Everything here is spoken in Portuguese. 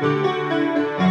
Música